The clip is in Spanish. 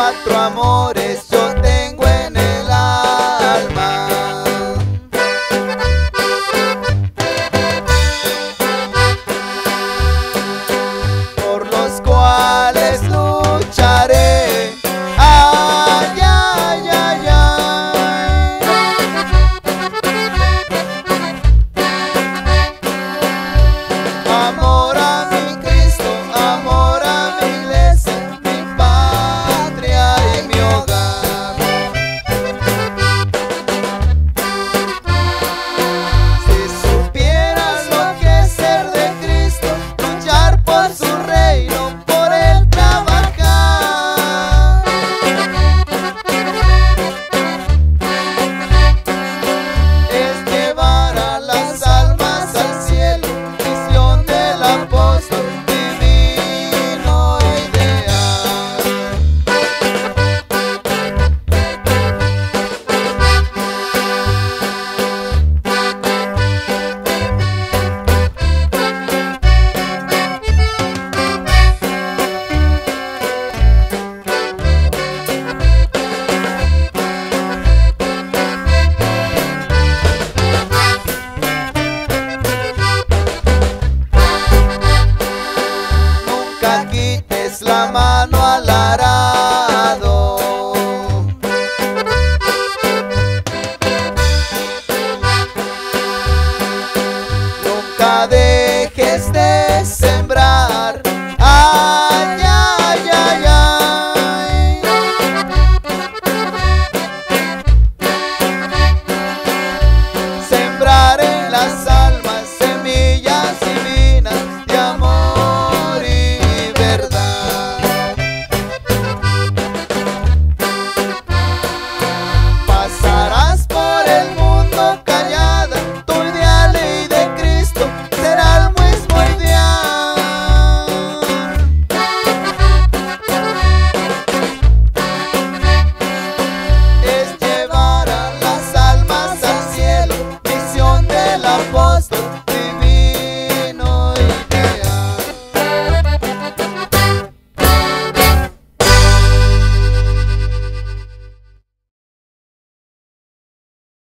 cuatro amores. la quites la mano.